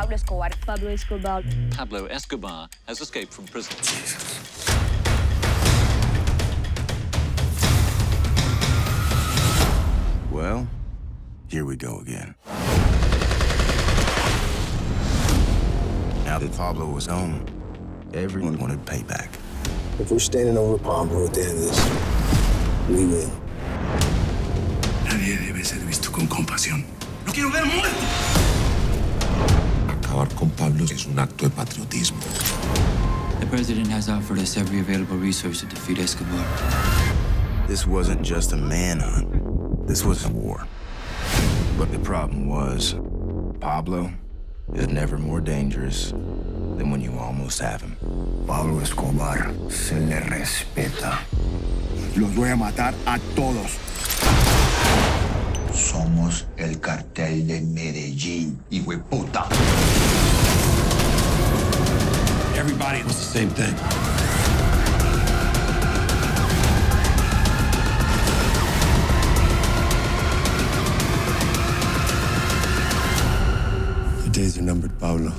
Pablo Escobar. Pablo Escobar. Pablo Escobar has escaped from prison. Well, here we go again. Now that Pablo was home, everyone wanted payback. If we're standing over Pablo at the end of this, we win. Nadie debe ser visto con compasión. ¡Lo quiero ver muerto! Con Pablo es un acto de patriotismo. The president has offered us every available resource to defeat Escobar. This wasn't just a manhunt. This was a war. But the problem was, Pablo is never more dangerous than when you almost have him. Pablo Escobar se le respeta. Los voy a matar a todos. Somos el cartel de Medellín, hijo de Everybody was the same thing. The days are numbered, Pablo.